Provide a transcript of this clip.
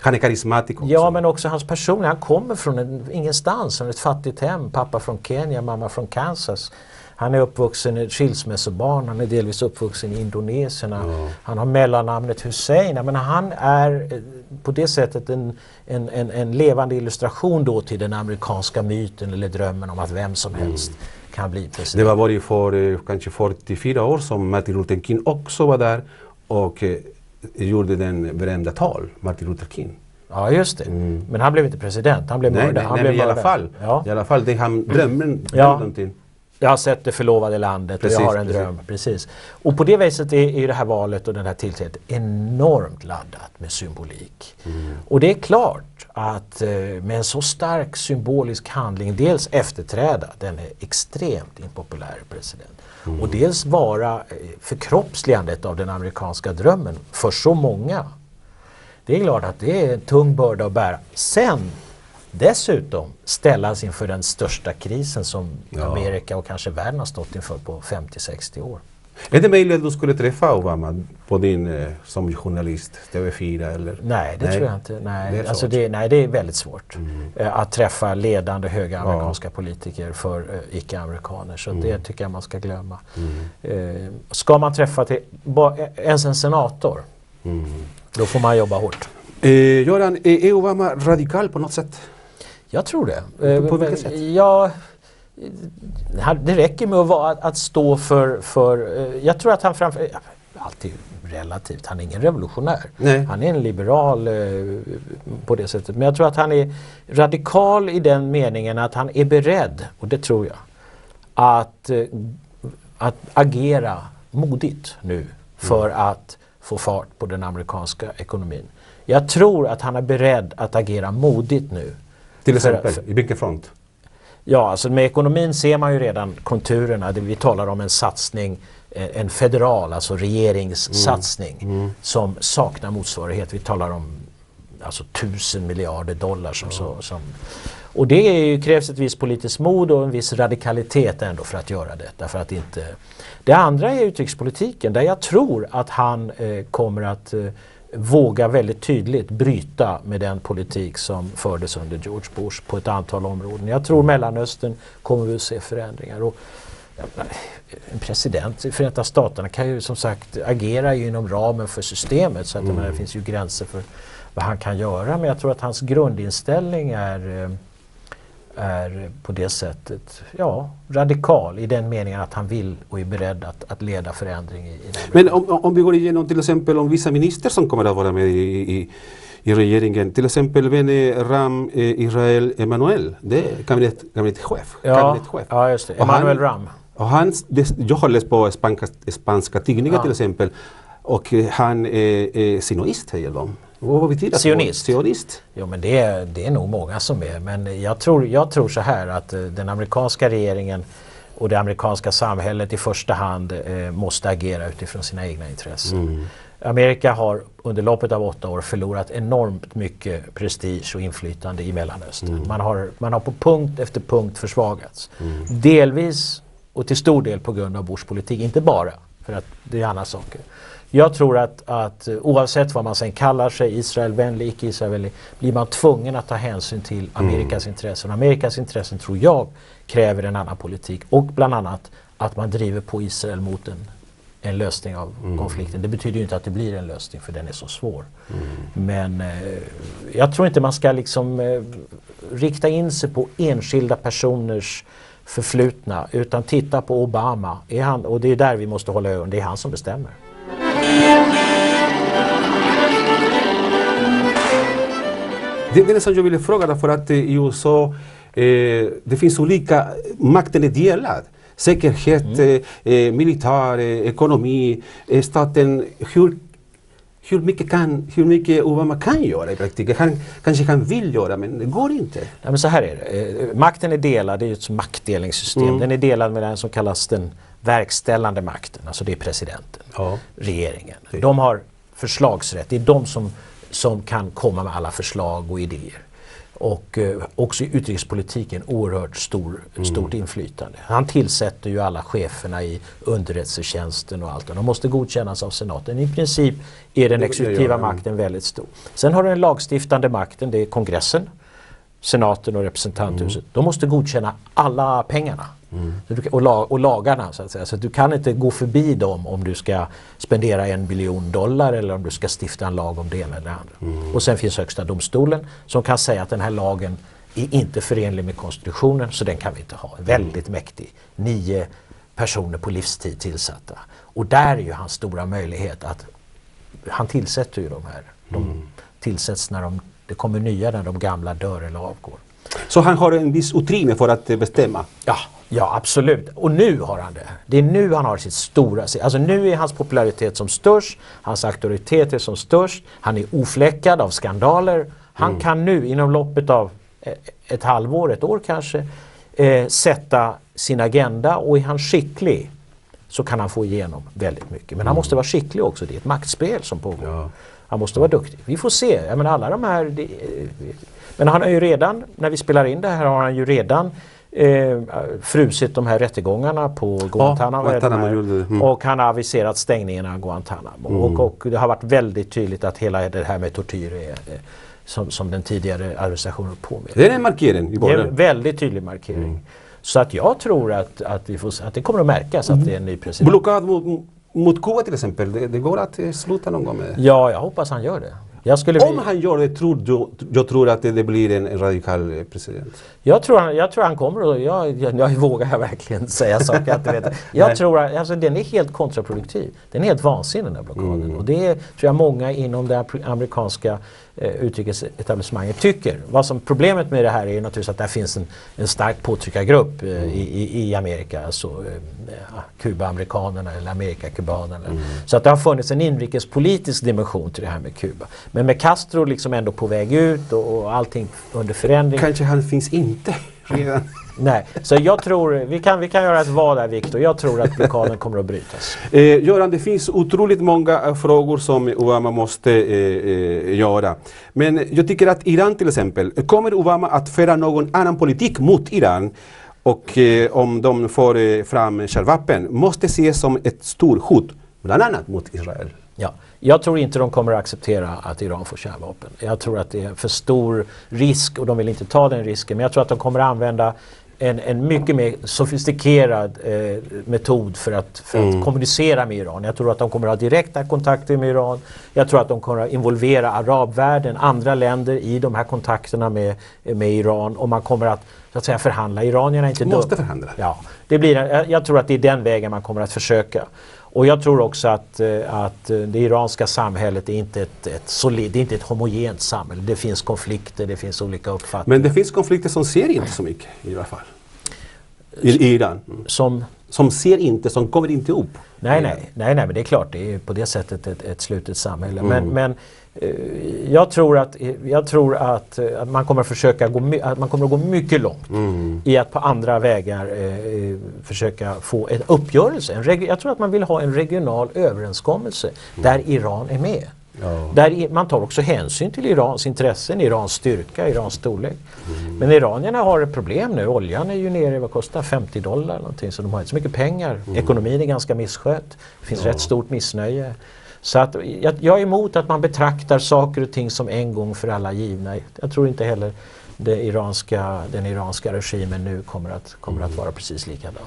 Han är karismatisk också. Ja, men också hans person. Han kommer från en, ingenstans, från ett fattigt hem. Pappa från Kenya, mamma från Kansas. Han är uppvuxen i skilsmässobarn, han är delvis uppvuxen i Indonesien. Ja. Han har mellannamnet Hussein. Men han är eh, på det sättet en, en, en, en, levande illustration då till den amerikanska myten eller drömmen om att vem som mm. helst mm. kan bli president. Det var bara för eh, kanske 44 år som Martin Luther King också var där och eh, gjorde den berömda tal, Martin Luther King. Ja just det. Mm. Men han blev inte president, han blev mördad. Nej, nej, nej, i alla fall. Ja. I alla fall, det han drömmen ja. till. Jag har sett det förlovade landet precis, och jag har en precis. dröm. Precis. Och på det viset är, är det här valet och den här tillträdet enormt laddat med symbolik. Mm. Och det är klart att eh, med en så stark symbolisk handling, dels efterträda den är extremt impopulär president mm. och dels vara eh, förkroppsligandet av den amerikanska drömmen för så många. Det är klart att det är en tung börda att bära. Sen dessutom ställas inför den största krisen som ja. Amerika och kanske världen har stått inför på 50-60 år. Är det möjligt att du skulle träffa Obama på din, eh, som journalist, TV4 eller? Nej, det nej. tror jag inte. Nej. Det är, alltså det, nej, det är väldigt svårt mm. eh, att träffa ledande höga amerikanska ja. politiker för eh, icke-amerikaner. Så mm. det tycker jag man ska glömma. Mm. Eh, ska man träffa till, ba, ens en senator, mm. då får man jobba hårt. Eh, Göran, är Obama radikal på något sätt? Jag tror det. På, på vilket sätt? Ja, det räcker med att, vara, att stå för, för... Eh, jag tror att han framför... Alltid relativt, han är ingen revolutionär. Nej. Han är en liberal eh, på det sättet. Men jag tror att han är radikal i den meningen att han är beredd, och det tror jag, att, eh, att agera modigt nu för mm. att få fart på den amerikanska ekonomin. Jag tror att han är beredd att agera modigt nu till exempel, för, i vilken front? Ja, alltså med ekonomin ser man ju redan konturerna. Vi talar om en satsning, eh, en federal, alltså regeringssatsning mm. Mm. som saknar motsvarighet. Vi talar om alltså tusen miljarder dollar. Som, så, som, och det ju, krävs ett visst politiskt mod och en viss radikalitet ändå för att göra detta. För att inte... Det andra är utrikespolitiken där jag tror att han eh, kommer att eh, våga väldigt tydligt bryta med den politik som fördes under George Bush på ett antal områden. Jag tror Mellanöstern kommer vi att se förändringar. Och, en president i Förenta Staterna kan ju som sagt agera inom ramen för systemet så att mm. det finns ju gränser för vad han kan göra men jag tror att hans grundinställning är eh, är på det sättet ja, radikal i den meningen att han vill och är beredd att, att leda förändring. I, i Men om, om vi går igenom till exempel om vissa minister som kommer att vara med i, i, i regeringen, till exempel Bene Ram eh, Israel Emanuel, det är kabinet, kabinetchef. Ja, ja, just det. Emanuel Ram. Och han, det, jag har läst på spanska, spanska tidningar ja. till exempel och han är, är sinoist, säger de. Vad betyder Sionist. Sionist? Jo men det är, det är nog många som är. Men jag tror, jag tror så här att eh, den amerikanska regeringen och det amerikanska samhället i första hand eh, måste agera utifrån sina egna intressen. Mm. Amerika har under loppet av åtta år förlorat enormt mycket prestige och inflytande i Mellanöstern. Mm. Man, har, man har på punkt efter punkt försvagats. Mm. Delvis och till stor del på grund av Bush politik, inte bara, för att det är andra saker. Jag tror att, att oavsett vad man sen kallar sig, Israelvänlig, icke Israelvänlig, blir man tvungen att ta hänsyn till Amerikas mm. intressen. Amerikas intressen tror jag kräver en annan politik och bland annat att man driver på Israel mot en, en lösning av mm. konflikten. Det betyder ju inte att det blir en lösning för den är så svår. Mm. Men eh, jag tror inte man ska liksom eh, rikta in sig på enskilda personers förflutna utan titta på Obama. Är han, och det är där vi måste hålla ögonen, det är han som bestämmer. Det är nästan jag ville fråga därför att i USA eh, det finns olika, makten är delad. Säkerhet, mm. eh, militär, eh, ekonomi, eh, staten. Hur, hur, mycket kan, hur mycket Obama kan göra i praktiken? Han, kanske han vill göra men det går inte. Nej, men så här är det. Eh, makten är delad, det är ett maktdelningssystem. Mm. Den är delad med den som kallas den verkställande makten, alltså det är presidenten, ja. regeringen. De har förslagsrätt, det är de som, som kan komma med alla förslag och idéer. Och eh, också i utrikespolitiken oerhört stor, stort inflytande. Han tillsätter ju alla cheferna i underrättelsetjänsten och allt. De måste godkännas av senaten. I princip är den exekutiva makten väldigt stor. Sen har du den lagstiftande makten, det är kongressen, senaten och representanthuset. De måste godkänna alla pengarna. Kan- och, lag, och lagarna så att säga. Så att du kan inte gå förbi dem om du ska spendera en biljon dollar eller om du ska stifta en lag om det ena eller det andra. Och sen finns högsta domstolen som kan säga att den här lagen är inte förenlig med konstitutionen så den kan vi inte ha. Väldigt mäktig. Nio personer på livstid tillsatta. Och där är ju hans stora möjlighet att han tillsätter ju de här. De tillsätts när de, det kommer nya när de gamla dör eller avgår. Så han har en viss utrymme för att eh, bestämma. Ja, ja absolut. Och nu har han det. Det är nu han har sitt stora... Alltså nu är hans popularitet som störst, hans auktoritet är som störst, han är ofläckad av skandaler. Han kan nu inom loppet av eh, ett halvår, ett år kanske, eh, sätta sin agenda och är han skicklig så kan han få igenom väldigt mycket. Men han måste vara skicklig också, det är ett maktspel som pågår. Ja. Han måste vara duktig. Vi får se. Jag menar, alla de här... Det, eh, men han har ju redan, när vi spelar in det här, har han ju redan eh, frusit de här rättegångarna på Guantanamo. Guantanamo gjorde det. Mm. Och han har aviserat stängningen av Guantanamo. Och, och det har varit väldigt tydligt att hela det här med tortyr är eh, som, som den tidigare administrationen på med. Det är en markering i Det är en väldigt tydlig markering. Så att jag tror att, att, vi får, att det kommer att märkas att det är en ny president. Blockad mot, mot Kuba till exempel, det, det går att eh, sluta någon gång med. Ja, jag hoppas han gör det. Skulle Om han gör det, tror du, jag tror att det, det blir en, radikal eh, president. jag, tror han, jag tror han kommer att... Jag, jag, jag vågar jag verkligen säga saker jag inte vet. Jag tror att alltså, den är helt kontraproduktiv. Den är helt vansinnig den här blockaden. Mm. Och det är, tror jag många inom det amer- amerikanska eh, utrikesetablissemanget tycker. Vad som problemet med det här är ju naturligtvis att där finns en, en stark påtryckargrupp eh, Mm. i, i, i Amerika. Alltså eh, Kuba-amerikanerna eller Amerika-kubanerna. Mm. Så att det har funnits en inrikespolitisk dimension till det här med Kuba. Men med Castro liksom ändå på väg ut och, och allting under förändring. Kanske han finns inte redan. Nej, så jag tror, vi kan, vi kan göra ett val där Viktor. Jag tror att blockaden kommer att brytas. Eh, Göran, det finns otroligt många eh, frågor som Obama måste eh, eh, göra. Men jag tycker att Iran till exempel, kommer Obama att föra någon annan politik mot Iran? Och eh, om de får eh, fram kärnvapen, måste ses som ett stort hot, bland annat mot Israel. Ja. Jag tror inte de kommer att acceptera att Iran får kärnvapen. Jag tror att det är för stor risk och de vill inte ta den risken. Men jag tror att de kommer att använda en, en mycket mer sofistikerad eh, metod för att, för att kommunicera med Iran. Jag tror att de kommer att ha direkta kontakter med Iran. Jag tror att de kommer att involvera arabvärlden, andra länder i de här kontakterna med, med Iran. Och man kommer att, så att säga, förhandla. Iranierna är inte Måste dum. förhandla. Ja, det blir, jag, jag tror att det är den vägen man kommer att försöka. Och jag tror också att, eh, att eh, det iranska samhället är inte ett, ett solid, det är inte ett homogent samhälle. Det finns konflikter, det finns olika uppfattningar. Men det finns konflikter som ser inte så mycket i alla fall. I, i Iran. Mm. Som, Som ser inte, som kommer inte upp. nej, nej, nej, nej, men det är klart, det är på det sättet ett, ett slutet samhälle. Men, men eh, jag tror, att, jag tror att, eh, att man kommer försöka gå, att man kommer att gå mycket långt Mm. i att på andra vägar eh, eh, försöka få en uppgörelse. En jag tror att man vill ha en regional överenskommelse där Iran är med. Ja. Där i- man tar också hänsyn till Irans intressen, Irans styrka, Irans storlek. Men iranierna har ett problem nu. Oljan är ju nere, vad kostar 50 dollar någonting. Så de har inte så mycket pengar. Ekonomin är ganska misskött. Det finns rätt stort missnöje. Så att jag, jag är emot att man betraktar saker och ting som en gång för alla givna. Jag tror inte heller det iranska, den iranska regimen nu kommer att, kommer att vara precis likadan.